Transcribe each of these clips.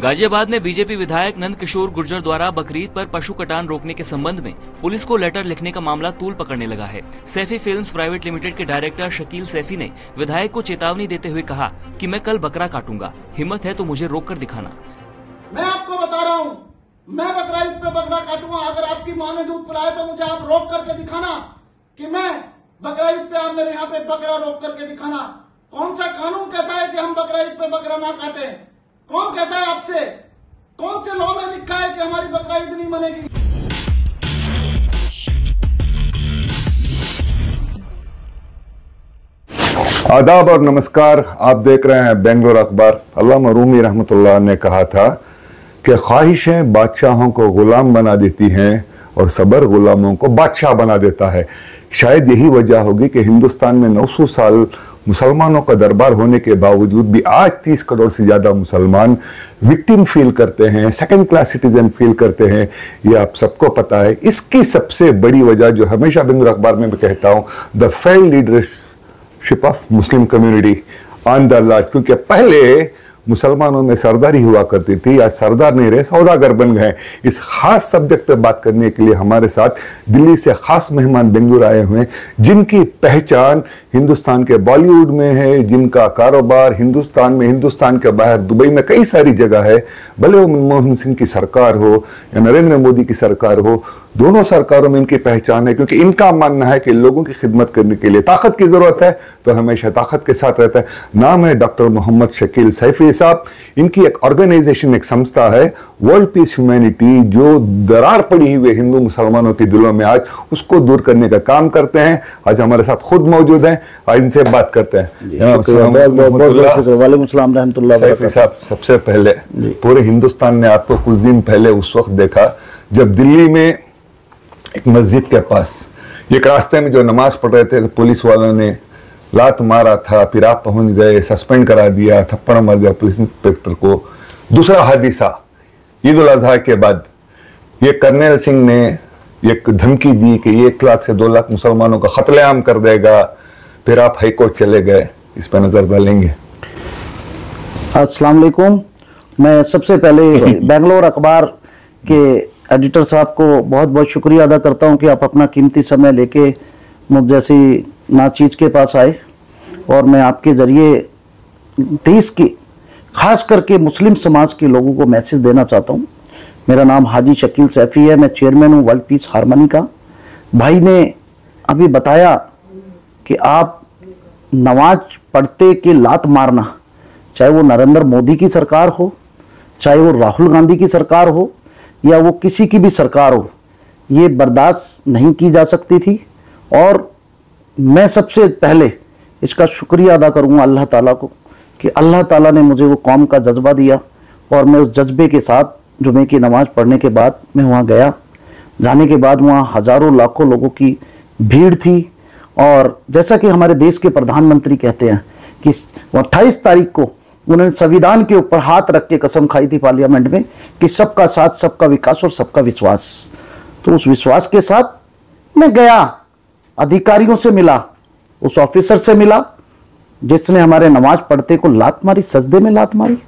गाजियाबाद में बीजेपी विधायक नंद किशोर गुर्जर द्वारा बकरीद पर पशु कटान रोकने के संबंध में पुलिस को लेटर लिखने का मामला तूल पकड़ने लगा है। सैफी फिल्म्स प्राइवेट लिमिटेड के डायरेक्टर शकील सैफी ने विधायक को चेतावनी देते हुए कहा कि मैं कल बकरा काटूँगा। हिम्मत है तो मुझे रोक कर दिखाना। मैं आपको बता रहा हूँ, मैं बकरा ईद पे बकरा काटूँगा। अगर आपकी माँ ने दूध पिलाया तो मुझे आप रोक करके दिखाना कि मैं बकरा ईद पे आप मेरे यहाँ पे बकरा रोक करके दिखाना। कौन सा कानून कहता है कि हम बकरा ईद पे बकरा ना काटें? कौन कहता है आपसे? कौन से लॉ में लिखा है कि हमारी बकरा ईद नहीं बनेगी आदाब और नमस्कार, आप देख रहे हैं बेंगलोर अखबार। अल्लाह रूमी रहमतुल्लाह ने कहा था कि ख्वाहिशें बादशाहों को गुलाम बना देती हैं और सबर गुलामों को बादशाह बना देता है। शायद यही वजह होगी कि हिंदुस्तान में 900 साल मुसलमानों का दरबार होने के बावजूद भी आज 30 करोड़ से ज़्यादा मुसलमान विक्टिम फील करते हैं सेकंड क्लास सिटीजन फील करते हैं, ये आप सबको पता है। इसकी सबसे बड़ी वजह जो हमेशा बिंदु अखबार में मैं कहता हूँ the fail leadership of Muslim community on the large क्योंकि पहले मुसलमानों में सरदारी हुआ करती थी, आज सरदार नहीं रहे, सौदागर बन गए इस खास सब्जेक्ट पर बात करने के लिए हमारे साथ दिल्ली से खास मेहमान बेंगलुरु आए हुए हैं, जिनकी पहचान हिंदुस्तान के बॉलीवुड में है, जिनका कारोबार हिंदुस्तान में, हिंदुस्तान के बाहर दुबई में कई सारी जगह है। भले वो मनमोहन सिंह की सरकार हो या नरेंद्र मोदी की सरकार हो दोनों सरकारों में इनकी पहचान है क्योंकि इनका मानना है कि लोगों की खिदमत करने के लिए ताकत की ज़रूरत है तो हमेशा ताकत के साथ रहता है। नाम है डॉक्टर मोहम्मद शकील सैफी साहब। इनकी एक ऑर्गेनाइजेशन एक संस्था है वर्ल्ड पीस ह्यूमैनिटी जो दरार पड़ी हुई हिंदू मुसलमानों के दिलों में आज उसको दूर करने का काम करते हैं। आज हमारे साथ खुद मौजूद हैं आज इनसे बात करते हैं। साहब सबसे पहले पूरे हिंदुस्तान ने आपको कुछ दिन पहले उस वक्त देखा जब दिल्ली में एक मस्जिद के पास। एक रास्ते में जो नमाज़ पढ़ रहे थे तो पुलिस वालों ने लात मारा था फिर आप पहुँच गए सस्पेंड करा दिया थप्पड़ मार दिया पुलिस इंस्पेक्टर को। दूसरा हादिसा ईद उल अजहा के बाद ये कर्नल सिंह ने एक धमकी दी कि एक लाख से दो लाख मुसलमानों का कत्लेआम कर देगा फिर आप हाईकोर्ट चले गए इस पर नज़र डालेंगे। अस्सलाम वालेकुम। मैं सबसे पहले बेंगलोर अखबार के एडिटर साहब को बहुत बहुत शुक्रिया अदा करता हूँ कि आप अपना कीमती समय लेके मुझ जैसी नाचीज के पास आए और मैं आपके ज़रिए देश के, खास करके मुस्लिम समाज के लोगों को मैसेज देना चाहता हूँ। मेरा नाम हाजी शकील सैफी है, मैं चेयरमैन हूँ वर्ल्ड पीस हारमोनी का। भाई ने अभी बताया कि आप नमाज़ पढ़ते के लात मारना, चाहे वो नरेंद्र मोदी की सरकार हो, चाहे वो राहुल गांधी की सरकार हो या वो किसी की भी सरकार हो, ये बर्दाश्त नहीं की जा सकती थी। और मैं सबसे पहले इसका शुक्रिया अदा करूँगा अल्लाह ताला को कि अल्लाह ताला ने मुझे वो कौम का जज्बा दिया और मैं उस जज्बे के साथ जुमे की नमाज़ पढ़ने के बाद मैं वहाँ गया। जाने के बाद वहाँ हज़ारों लाखों लोगों की भीड़ थी और जैसा कि हमारे देश के प्रधानमंत्री कहते हैं कि अट्ठाईस तारीख को उन्होंने संविधान के ऊपर हाथ रख के कसम खाई थी पार्लियामेंट में कि सबका साथ, सबका विकास और सबका विश्वास। तो उस विश्वास के साथ मैं गया, अधिकारियों से मिला, उस ऑफिसर से मिला, जिसने हमारे नमाज़ पढ़ते को लात मारी, सजदे में लात मारी।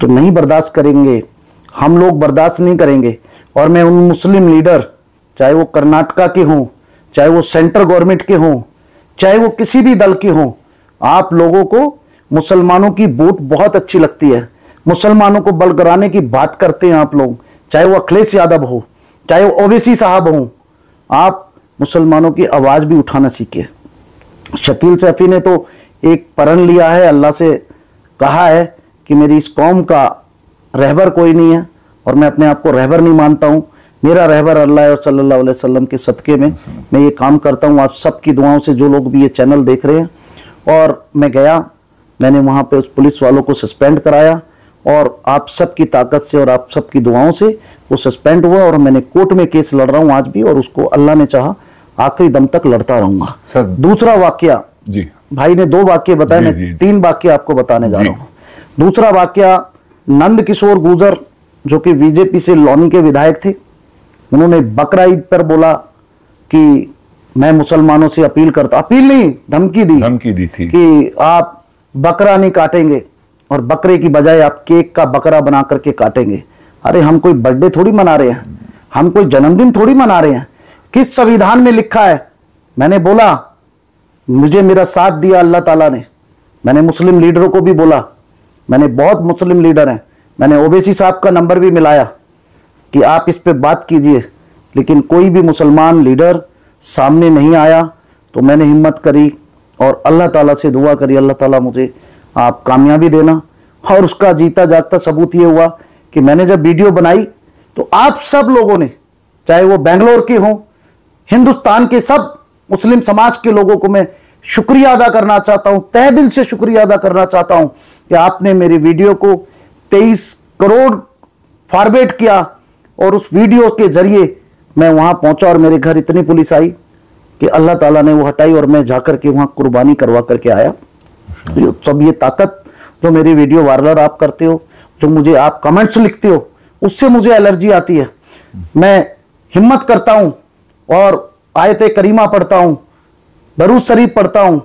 तो नहीं बर्दाश्त करेंगे, हम लोग बर्दाश्त नहीं करेंगे। और मैं उन मुस्लिम लीडर, चाहे वो कर्नाटका के हों, चाहे वो सेंट्रल गवर्नमेंट के हों, चाहे वो किसी भी दल के हों, आप लोगों को मुसलमानों की वोट बहुत अच्छी लगती है। मुसलमानों को बलगराने की बात करते हैं आप लोग। चाहे वो अखिलेश यादव हो, चाहे वो ओवैसी साहब हो, आप मुसलमानों की आवाज़ भी उठाना सीखे शकील सैफी ने तो एक परण लिया है, अल्लाह से कहा है कि मेरी इस कौम का रहबर कोई नहीं है और मैं अपने आप को रहबर नहीं मानता हूँ। मेरा रहबर अल्लाह और सल्लल्लाहु अलैहि वसल्लम के सदक़े में मैं ये काम करता हूँ। आप सबकी दुआओं से जो लोग भी ये चैनल देख रहे हैं। और मैं गया मैंने वहाँ पे उस पुलिस वालों को सस्पेंड कराया और आप सबकी ताकत से और आप सबकी दुआओं से वो सस्पेंड हुआ और मैंने कोर्ट में केस लड़ रहा हूँ आज भी और उसको अल्लाह ने चाहा आखिरी दम तक लड़ता रहूँगा। सर। दूसरा वाक्य जी। भाई ने दो वाक्य बताए मैं। तीन वाक्य आपको बताने जा। रहा हूँ। दूसरा वाक्य नंद किशोर गुजर जो कि बीजेपी से लोनी के विधायक थे उन्होंने बकरा ईद पर बोला कि मैं मुसलमानों से अपील करता अपील नहीं धमकी दी। धमकी दी थी। कि आप बकरा नहीं काटेंगे और बकरे की बजाय आप केक का बकरा बना करके काटेंगे। अरे हम कोई बर्थडे थोड़ी मना रहे हैं। हम कोई जन्मदिन थोड़ी मना रहे हैं। किस संविधान में लिखा है? मैंने बोला, मुझे मेरा साथ दिया अल्लाह ताला ने। मैंने मुस्लिम लीडरों को भी बोला। मैंने बहुत मुस्लिम लीडर हैं। मैंने ओबीसी साहब का नंबर भी मिलाया कि आप इस पर बात कीजिए। लेकिन कोई भी मुसलमान लीडर सामने नहीं आया तो मैंने हिम्मत करी और अल्लाह ताला से दुआ करी अल्लाह ताला मुझे आप कामयाबी देना। और उसका जीता जागता सबूत ये हुआ कि मैंने जब वीडियो बनाई तो आप सब लोगों ने, चाहे वो बेंगलोर के हों, हिंदुस्तान के सब मुस्लिम समाज के लोगों को मैं शुक्रिया अदा करना चाहता हूँ, तह दिल से शुक्रिया अदा करना चाहता हूँ कि आपने मेरी वीडियो को 23 करोड़ फॉरवेड किया और उस वीडियो के ज़रिए मैं वहाँ पहुँचा और मेरे घर इतनी पुलिस आई। कि अल्लाह ताला ने वो हटाई और मैं जाकर के वहाँ कुर्बानी करवा करके आया। सब ये ताकत जो मेरी वीडियो वायरल आप करते हो, जो मुझे आप कमेंट्स लिखते हो, उससे मुझे एलर्जी आती है। मैं हिम्मत करता हूँ और आयत करीमा पढ़ता हूँ दरूज शरीफ पढ़ता हूँ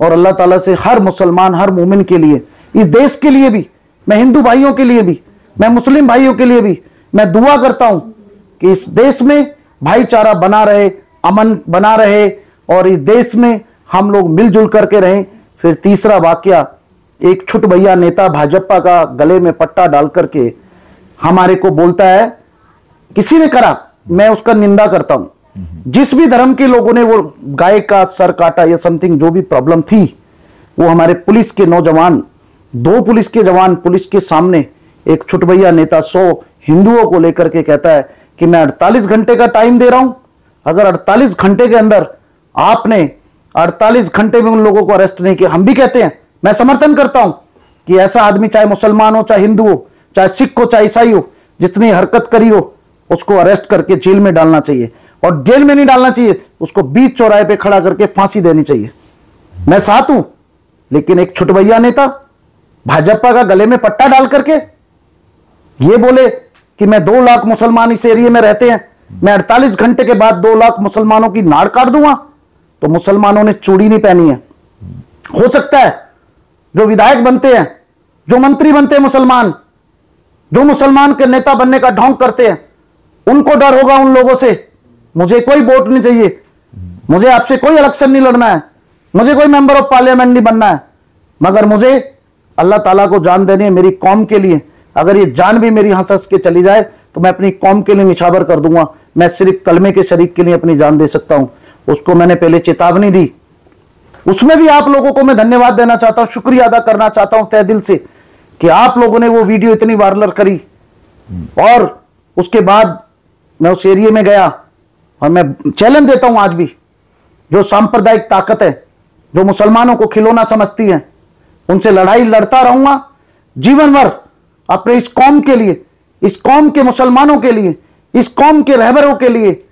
और अल्लाह ताला से हर मुसलमान, हर मोमिन के लिए, इस देश के लिए भी, मैं हिंदू भाइयों के लिए भी, मैं मुस्लिम भाइयों के लिए भी मैं दुआ करता हूँ कि इस देश में भाईचारा बना रहे अमन बना रहे और इस देश में हम लोग मिलजुल करके रहें। फिर तीसरा वाक्य, एक छुट भैया नेता भाजपा का गले में पट्टा डाल करके हमारे को बोलता है, किसी ने करा, मैं उसका निंदा करता हूँ। जिस भी धर्म के लोगों ने वो गाय का सर काटा या समथिंग जो भी प्रॉब्लम थी, वो हमारे पुलिस के नौजवान, दो पुलिस के जवान पुलिस के सामने एक छुटभैया नेता सौ हिंदुओं को लेकर के कहता है कि मैं 48 घंटे का टाइम दे रहा हूँ। अगर 48 घंटे के अंदर आपने 48 घंटे में उन लोगों को अरेस्ट नहीं किया, हम भी कहते हैं, मैं समर्थन करता हूँ कि ऐसा आदमी चाहे मुसलमान हो, चाहे हिंदू हो, चाहे सिख हो, चाहे ईसाई हो, जितनी हरकत करी हो, उसको अरेस्ट करके जेल में डालना चाहिए। और जेल में नहीं डालना चाहिए, उसको बीच चौराहे पे खड़ा करके फांसी देनी चाहिए। मैं साथ हूँ, लेकिन एक छुटभैया नेता भाजपा का गले में पट्टा डाल करके ये बोले कि मैं दो लाख मुसलमान इस एरिए में रहते हैं मैं 48 घंटे के बाद दो लाख मुसलमानों की नाड़ काट दूँगा। तो मुसलमानों ने चूड़ी नहीं पहनी है। हो सकता है जो विधायक बनते हैं, जो मंत्री बनते हैं मुसलमान, जो मुसलमान के नेता बनने का ढोंग करते हैं, उनको डर होगा उन लोगों से। मुझे कोई वोट नहीं चाहिए। मुझे आपसे कोई इलेक्शन नहीं लड़ना है। मुझे कोई मेंबर ऑफ़ पार्लियामेंट नहीं बनना है। मगर मुझे अल्लाह ताला को जान देनी है मेरी कौम के लिए। अगर ये जान भी मेरी हंस हंस के चली जाए तो मैं अपनी कौम के लिए निछावर कर दूँगा। मैं सिर्फ़ कलमे के शरीक के लिए अपनी जान दे सकता हूँ। उसको मैंने पहले चेतावनी दी। उसमें भी आप लोगों को मैं धन्यवाद देना चाहता हूँ, शुक्रिया अदा करना चाहता हूँ तय दिल से कि आप लोगों ने वो वीडियो इतनी वायरल करी। और उसके बाद मैं उस एरिए में गया और मैं चैलेंज देता हूँ आज भी, जो सांप्रदायिक ताकत है, जो मुसलमानों को खिलौना समझती है, उनसे लड़ाई लड़ता रहूँगा। जीवन भर अपने इस कौम के लिए इस कौम के मुसलमानों के लिए, इस कौम के रहबरों के लिए,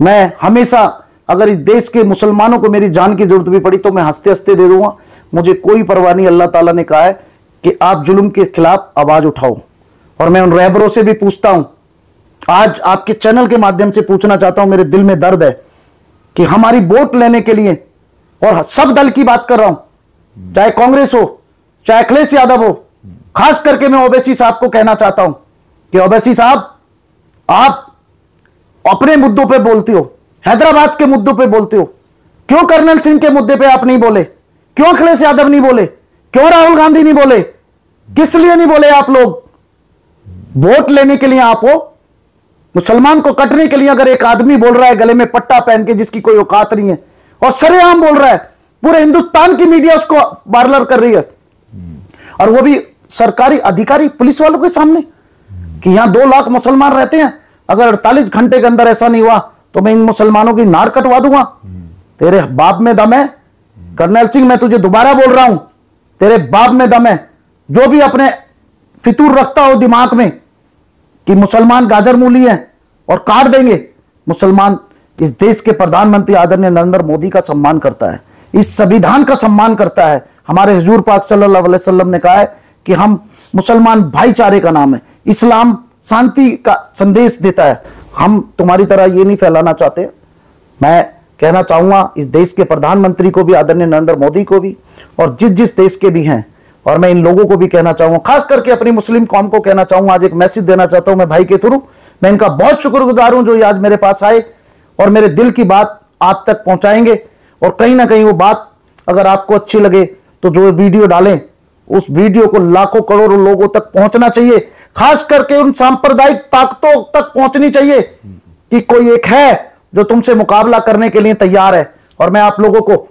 मैं हमेशा अगर इस देश के मुसलमानों को मेरी जान की ज़रूरत भी पड़ी तो मैं हँसते हँसते दे दूँगा। मुझे कोई परवाह नहीं, अल्लाह ताला ने कहा है कि आप जुल्म के खिलाफ आवाज़ उठाओ और मैं उन रहबरों से भी पूछता हूँ। आज आपके चैनल के माध्यम से पूछना चाहता हूँ, मेरे दिल में दर्द है कि हमारी वोट लेने के लिए और सब दल की बात कर रहा हूँ, चाहे कांग्रेस हो, चाहे अखिलेश यादव हो, खास करके मैं ओबेसी साहब को कहना चाहता हूँ कि ओबैसी साहब, आप अपने मुद्दों पे बोलते हो, हैदराबाद के मुद्दों पे बोलते हो। क्यों कर्नल सिंह के मुद्दे पे आप नहीं बोले? क्यों अखिलेश यादव नहीं बोले? क्यों राहुल गांधी नहीं बोले? किस लिए नहीं बोले आप लोग? वोट लेने के लिए आप हो? मुसलमान को कटने के लिए अगर एक आदमी बोल रहा है, गले में पट्टा पहन के, जिसकी कोई औकात नहीं है, और सरेआम बोल रहा है, पूरे हिंदुस्तान की मीडिया उसको बार्लर कर रही है। और वो भी सरकारी अधिकारी, पुलिस वालों के सामने। कि यहाँ दो लाख मुसलमान रहते हैं। अगर अड़तालीस घंटे के अंदर ऐसा नहीं हुआ तो मैं इन मुसलमानों की नार कटवा दूँगा। तेरे बाप में दम है। कर्नल सिंह, मैं तुझे दोबारा बोल रहा हूँ। तेरे बाप में दम है। जो भी अपने फितूर रखता हो दिमाग में कि मुसलमान गाजर मूली है और काट देंगे, मुसलमान इस देश के प्रधानमंत्री आदरणीय नरेंद्र मोदी का सम्मान करता है। इस संविधान का सम्मान करता है। हमारे हजूर पाक सल्लल्लाहु अलैहि वसल्लम ने कहा है कि हम मुसलमान भाईचारे का नाम है। इस्लाम शांति का संदेश देता है। हम तुम्हारी तरह ये नहीं फैलाना चाहते। मैं कहना चाहूँगा, इस देश के प्रधानमंत्री को भी, आदरणीय नरेंद्र मोदी को भी, और जिस जिस देश के भी हैं, और मैं इन लोगों को भी कहना चाहूँगा, खास करके अपनी मुस्लिम कौम को कहना चाहूँगा, आज एक मैसेज देना चाहता हूँ मैं भाई के थ्रू। मैं इनका बहुत शुक्रगुजार हूँ जो ये आज मेरे पास आए, और मेरे दिल की बात आप तक पहुंचाएँगे, और कहीं ना कहीं वो बात अगर आपको अच्छी लगे तो जो वीडियो डालें, उस वीडियो को लाखों करोड़ों लोगों तक पहुँचना चाहिए। खास करके उन सांप्रदायिक ताकतों तक पहुंचनी चाहिए कि कोई एक है जो तुमसे मुकाबला करने के लिए तैयार है। और मैं आप लोगों को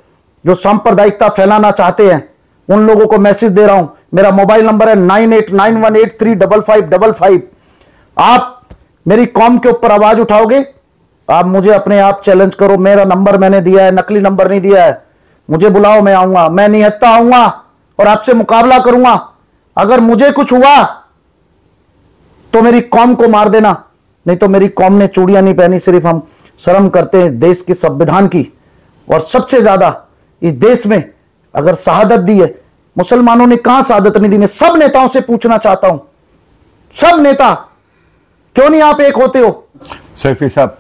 जो सांप्रदायिकता फैलाना चाहते हैं, उन लोगों को मैसेज दे रहा हूँ। मेरा मोबाइल नंबर है nine eight nine one eight three double five double five. आप मेरी कॉम के ऊपर आवाज़ उठाओगे, आप मुझे अपने आप चैलेंज करो। मेरा नंबर मैंने दिया है, नकली नंबर नहीं दिया है। मुझे बुलाओ, मैं आऊँगा। मैं निहत्ता आऊँगा और आपसे मुकाबला करूँगा। अगर मुझे कुछ हुआ तो मेरी कौम को मार देना, नहीं तो मेरी कौम ने चूड़ियाँ नहीं पहनी, सिर्फ़ हम शर्म करते हैं इस देश के संविधान की। और सबसे ज़्यादा इस देश में अगर शहादत दी है, मुसलमानों ने कहाँ शहादत नहीं दी? मैं सब नेताओं से पूछना चाहता हूँ। सब नेता, क्यों नहीं आप एक होते हो? सैफी साहब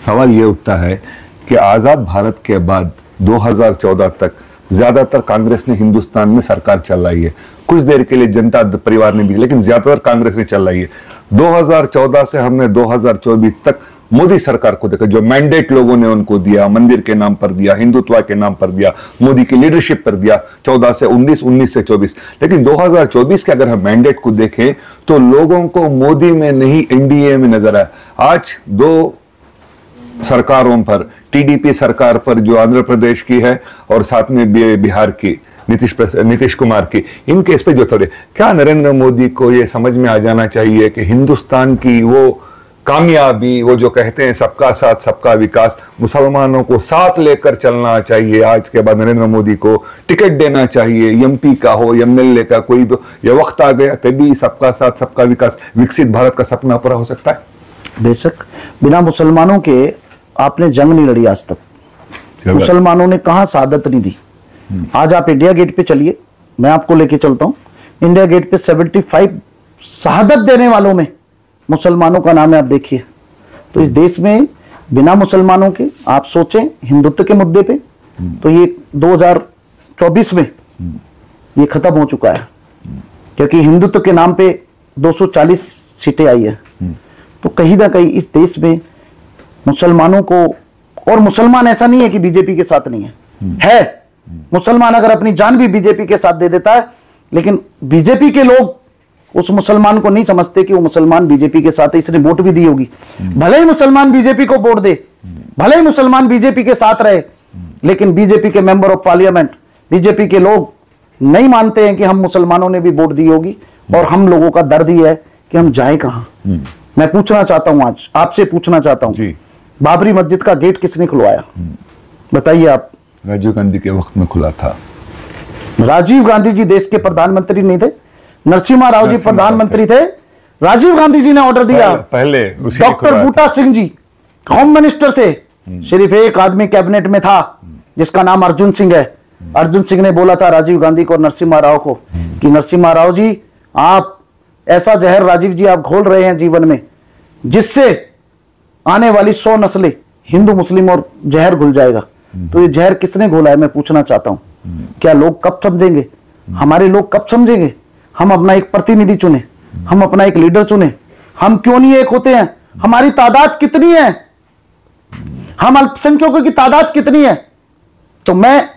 सवाल ये उठता है कि आज़ाद भारत के बाद 2014 तक ज़्यादातर कांग्रेस ने हिंदुस्तान में सरकार चलाई है। कुछ देर के लिए जनता परिवार ने भी, लेकिन ज़्यादातर कांग्रेस ने चलाई है। 2014 से हमने 2024 तक मोदी सरकार को देखा, जो मैंडेट लोगों ने उनको दिया, मंदिर के नाम पर दिया, हिंदुत्व के नाम पर दिया, मोदी की लीडरशिप पर दिया 14 से 19 19 से 24 लेकिन 2024 के अगर हम मैंडेट को देखें तो लोगों को मोदी में नहीं एनडीए में नज़र आया। आज दो सरकारों पर टीडीपी सरकार पर जो आंध्र प्रदेश की है और साथ में बिहार की, नीतीश नीतीश कुमार की इन केस पे जो थोड़े क्या नरेंद्र मोदी को ये समझ में आ जाना चाहिए कि हिंदुस्तान की वो कामयाबी, वो जो कहते हैं सबका साथ, सबका विकास, मुसलमानों को साथ लेकर चलना चाहिए आज के बाद नरेंद्र मोदी को। टिकट देना चाहिए एमपी का हो एमएलए का, कोई भी ये वक्त आ गया, तभी सबका साथ, सबका विकास, विकसित भारत का सपना पूरा हो सकता है? बेशक, बिना मुसलमानों के आपने जंग नहीं लड़ी आज तक। मुसलमानों ने कहा शहादत नहीं दी? आज आप इंडिया गेट पे चलिए मैं आपको लेके चलता हूँ। इंडिया गेट पे 75 शहादत देने वालों में मुसलमानों का नाम है आप देखिए। तो इस देश में बिना मुसलमानों के आप सोचें हिंदुत्व के मुद्दे पे तो ये 2024 में ये खत्म हो चुका है। क्योंकि हिंदुत्व के नाम पे 240 सीटें आई है। तो कहीं ना कहीं इस देश में मुसलमानों को और मुसलमान ऐसा नहीं है कि बीजेपी के साथ नहीं है। है। मुसलमान अगर अपनी जान भी बीजेपी के साथ दे देता है लेकिन बीजेपी के लोग उस मुसलमान को नहीं समझते कि वो मुसलमान बीजेपी के साथ है इसने वोट भी दी होगी। भले ही मुसलमान बीजेपी को वोट दे भले ही मुसलमान बीजेपी के साथ रहे लेकिन बीजेपी के मेंबर ऑफ़ पार्लियामेंट बीजेपी के लोग नहीं मानते हैं कि हम मुसलमानों ने भी वोट दी होगी और हम लोगों का दर्द ही है कि हम जाए कहाँ? मैं पूछना चाहता हूँ आज आपसे पूछना चाहता हूँ। जी। बाबरी मस्जिद का गेट किसने खुलवाया? बताइए आप। राजीव गांधी के वक्त में खुला था। राजीव गांधी जी देश के प्रधानमंत्री नहीं थे नरसिम्हा राव जी प्रधानमंत्री थे। राजीव गांधी जी ने ऑर्डर दिया। पहले doctor Buta Singh ji home minister थे। सिर्फ़ एक आदमी कैबिनेट में था जिसका नाम अर्जुन सिंह है। अर्जुन सिंह ने बोला था राजीव गांधी को नरसिम्हा राव को कि नरसिम्हा राव जी आप ऐसा जहर राजीव जी आप घोल रहे हैं जीवन में जिससे आने वाली सौ नस्लें हिंदू, मुस्लिम और जहर घुल जाएगा। तो ये जहर किसने घोला है, मैं पूछना चाहता हूँ। क्या लोग कब समझेंगे? हमारे लोग कब समझेंगे? हम अपना एक प्रतिनिधि चुने, हम अपना एक लीडर चुने। हम क्यों नहीं एक होते हैं? हमारी तादाद कितनी है? हम अल्पसंख्यकों की तादाद कितनी है? तो मैं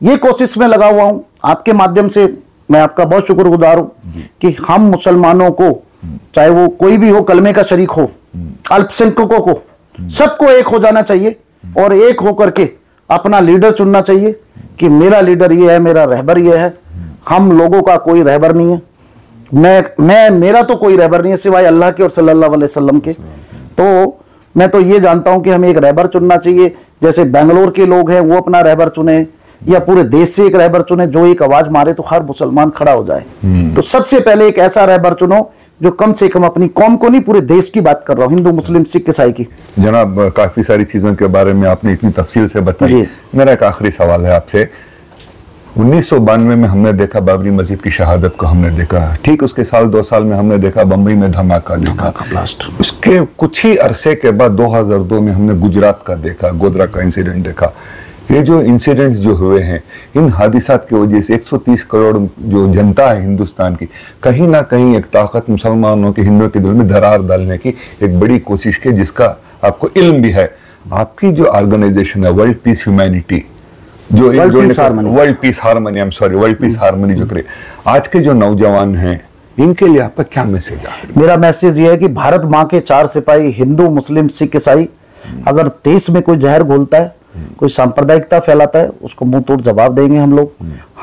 ये कोशिश में लगा हुआ हूँ। आपके माध्यम से मैं आपका बहुत शुक्रगुजार हूँ कि हम मुसलमानों को चाहे वो कोई भी हो कलमे का शरीक हो अल्पसंख्यकों को सबको एक हो जाना चाहिए और एक होकर के अपना लीडर चुनना चाहिए कि मेरा लीडर ये है मेरा रहबर ये है। हम लोगों का कोई रहबर नहीं है। मैं मैं मेरा तो कोई रहबर नहीं है सिवाय अल्लाह के और सल्लल्लाहु अलैहि वसल्लम के। तो मैं तो ये जानता हूँ कि हमें एक रहबर चुनना चाहिए। जैसे बेंगलोर के लोग हैं वो अपना रहबर चुने या पूरे देश से एक रहबर चुने। जो एक आवाज़ मारे तो हर मुसलमान खड़ा हो जाए। तो सबसे पहले एक ऐसा रहबर चुनो जो कम से कम अपनी कौम को नहीं पूरे देश की बात कर रहा हूँ हिंदू मुस्लिम सिख ईसाई की। जनाब काफ़ी सारी चीज़ों के बारे में आपने इतनी तफसील से बताई। मेरा एक आखिरी सवाल है आपसे। उन्नीस सौ बानवे में हमने देखा बाबरी मस्जिद की शहादत को हमने देखा। ठीक उसके साल दो साल में हमने देखा बम्बई में धमाका देखा। ब्लास्ट उसके कुछ ही अरसे के बाद 2002 में हमने गुजरात का देखा गोदरा का इंसिडेंट देखा। ये जो इंसिडेंट्स जो हुए हैं इन हादिसात की वजह से 130 करोड़ जो जनता है हिंदुस्तान की कहीं ना कहीं एक ताकत मुसलमानों के हिंदुओं के दिल में दरार डालने की एक बड़ी कोशिश की जिसका आपको इल्म भी है। आपकी जो ऑर्गेनाइजेशन है वर्ल्ड पीस ह्यूमैनिटी जो. World peace harmony I am sorry world peace harmony जो करे। आज के जो नौजवान हैं इनके लिए आपका क्या मैसेज है? मेरा मैसेज ये है कि भारत माँ के चार सिपाही हिंदू मुस्लिम सिख ईसाई अगर देश में कोई जहर घोलता है कोई सांप्रदायिकता फैलाता है, उसको मुँह तोड़ जवाब देंगे हम लोग।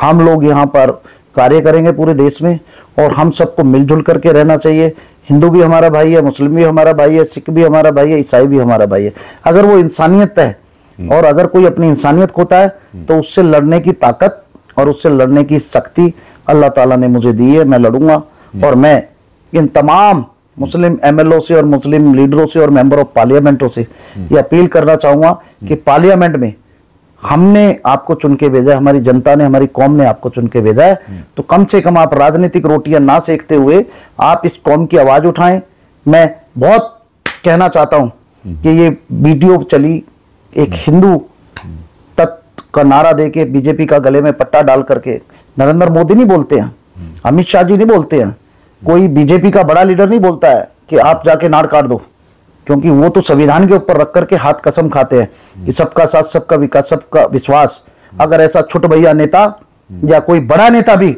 हम लोग यहाँ पर कार्य करेंगे पूरे देश में और हम सबको मिलजुल करके रहना चाहिए। हिंदू भी हमारा भाई है, मुस्लिम भी हमारा भाई है, सिख भी हमारा भाई है, ईसाई भी हमारा भाई है। अगर वो इंसानियत है और अगर कोई अपनी इंसानियत खोता है तो उससे लड़ने की ताकत और उससे लड़ने की शक्ति अल्लाह ताला ने मुझे दी है, मैं लड़ूँगा और मैं इन तमाम मुस्लिम एमएलओ से और मुस्लिम लीडरों से और मेंबर ऑफ़ पार्लियामेंटों से ये अपील करना चाहूँगा कि पार्लियामेंट में हमने आपको चुन के भेजा है, हमारी जनता ने, हमारी कौम ने आपको चुन के भेजा है। तो कम से कम आप राजनीतिक रोटियाँ ना सेकते हुए आप इस कौम की आवाज़ उठाएँ। मैं बहुत कहना चाहता हूँ कि ये वीडियो चली, एक हिंदू तत्व का नारा दे के बीजेपी का गले में पट्टा डाल करके नरेंद्र मोदी नहीं बोलते हैं, अमित शाह जी नहीं बोलते हैं। कोई बीजेपी का बड़ा लीडर नहीं बोलता है कि आप जाके नाड़ काट दो, क्योंकि वो तो संविधान के ऊपर रख करके हाथ कसम खाते हैं कि सबका साथ, सबका विकास, सबका विश्वास। अगर ऐसा छोट भैया नेता या कोई बड़ा नेता भी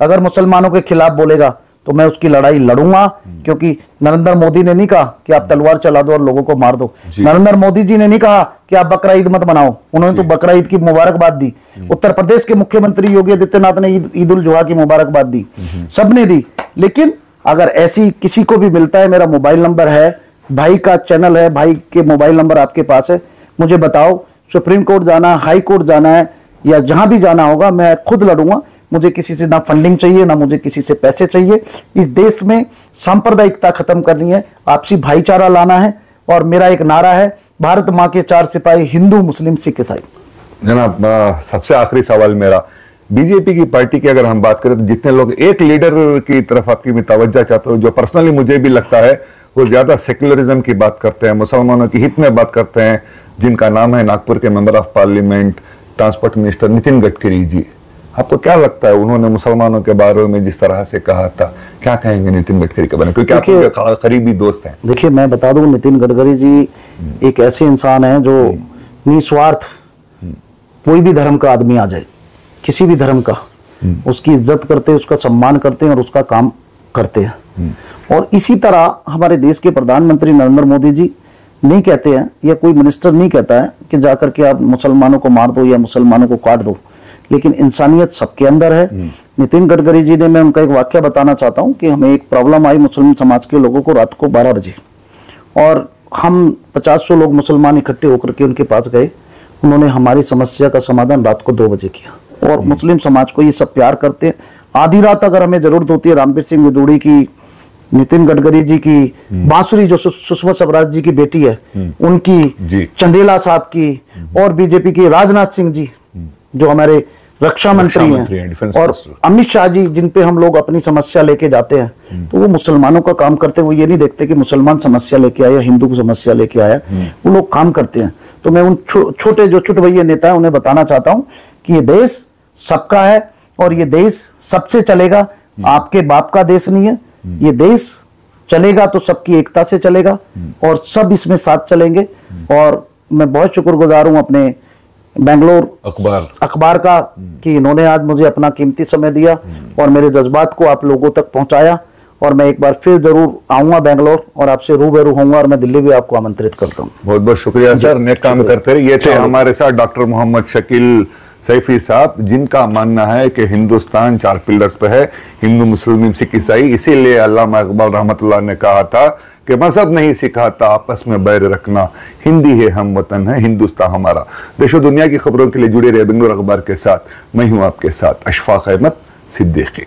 अगर मुसलमानों के खिलाफ बोलेगा तो मैं उसकी लड़ाई लड़ूँगा क्योंकि नरेंद्र मोदी ने नहीं कहा कि आप तलवार चला दो और लोगों को मार दो। नरेंद्र मोदी जी ने नहीं कहा कि आप बकरा ईद मत मनाओ। उन्होंने तो बकरा ईद की मुबारकबाद दी। उत्तर प्रदेश के मुख्यमंत्री योगी आदित्यनाथ ने ईद उल जुहा की मुबारकबाद दी। सबने दी। लेकिन अगर ऐसी किसी को भी मिलता है मेरा मोबाइल नंबर है भाई का चैनल है भाई के मोबाइल नंबर आपके पास है मुझे बताओ। सुप्रीम कोर्ट जाना है हाई कोर्ट जाना है या जहाँ भी जाना होगा मैं खुद लड़ूँगा। मुझे किसी से ना फंडिंग चाहिए, ना मुझे किसी से पैसे चाहिए। इस देश में सांप्रदायिकता खत्म करनी है, आपसी भाईचारा लाना है और मेरा एक नारा है, भारत माँ के चार सिपाही, हिंदू, मुस्लिम, सिख, ईसाई। जनाब सबसे आखिरी सवाल मेरा। बीजेपी की पार्टी की अगर हम बात करें तो जितने लोग एक लीडर की तरफ़ आपकी मैं तवज्जो चाहता हूँ, जो पर्सनली मुझे भी लगता है, वो ज़्यादा सेक्युलरिज्म की बात करते हैं, मुसलमानों की हित में बात करते हैं, जिनका नाम है नागपुर के member of parliament transport minister Nitin Gadkari ji. आपको क्या लगता है उन्होंने मुसलमानों के बारे में जिस तरह से कहा था? क्या कहेंगे नितिन गडकरी के बारे में? क्योंकि आप देखिए- उनके करीबी दोस्त हैं। देखिए मैं बता दूँ नितिन गडकरी जी एक ऐसे इंसान हैं जो निस्वार्थ कोई भी धर्म का आदमी आ जाए किसी भी धर्म का उसकी इज़्ज़त करते हैं उसका सम्मान करते हैं और उसका काम करते हैं। और इसी तरह हमारे देश के प्रधानमंत्री नरेंद्र मोदी जी नहीं कहते हैं या कोई मिनिस्टर नहीं कहता है कि जाकर के आप मुसलमानों को मार दो या मुसलमानों को काट दो। लेकिन इंसानियत सबके अंदर है। नितिन गडकरी जी ने मैं उनका एक वाक्य बताना चाहता हूँ कि हमें एक प्रॉब्लम आई मुस्लिम समाज के लोगों को रात को 12 बजे। और हम पचास सौ लोग मुसलमान इकट्ठे होकर के उनके पास गए। उन्होंने हमारी समस्या का समाधान रात को दो बजे किया। और मुस्लिम समाज को ये सब प्यार करते हैं। आधी रात अगर हमें ज़रूरत होती है रामवीर सिंह विदुड़ी की नितिन गडकरी जी की बांसुरी जो सुषमा स्वराज जी की बेटी है उनकी चंदेला साहब की और बीजेपी की राजनाथ सिंह जी जो हमारे रक्षा मंत्री हैं, हैं और अमित शाह जी जिन पे हम लोग अपनी समस्या लेके जाते हैं तो वो मुसलमानों का काम करते हुए ये नहीं देखते कि मुसलमान समस्या लेके आया हिंदू की समस्या लेके आया। वो लोग काम करते हैं। तो मैं उन छो, छोटे जो छुट भैया नेता है उन्हें बताना चाहता हूँ कि ये देश सबका है और ये देश सबसे चलेगा। आपके बाप का देश नहीं है। ये देश चलेगा तो सबकी एकता से चलेगा और सब इसमें साथ चलेंगे। और मैं बहुत शुक्रगुजार हूँ अपने बेंगलोर अखबार। अखबार का कि इन्होंने आज मुझे अपना कीमती समय दिया और मेरे जज्बात को आप लोगों तक पहुँचाया और मैं एक बार फिर ज़रूर आऊँगा बेंगलोर और आपसे रूबरू होऊँगा और मैं दिल्ली भी आपको आमंत्रित करता हूँ। बहुत बहुत शुक्रिया सर नेक काम करते रहे ये थे हमारे साथ डॉक्टर मोहम्मद शकील सैफी साहब जिनका मानना है कि हिंदुस्तान चार पिलर्स पे है हिंदू मुस्लिम सिख ईसाई। इसीलिए अल्लामा इकबाल रहमतुल्लाह ने कहा था कि मज़हब नहीं सिखाता, आपस में बैर रखना। हिंदी है हम वतन है, हिंदुस्तान हमारा। देशो दुनिया की खबरों के लिए जुड़े रहे बिंदुर अखबार के साथ। मैं हूँ आपके साथ अशफाक अहमद सिद्दीकी।